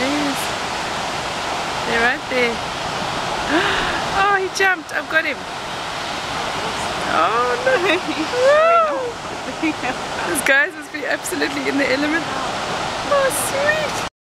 Jeez. They're right there. Oh, he jumped. I've got him. Oh, no. This guys must be absolutely in the element. Oh, sweet.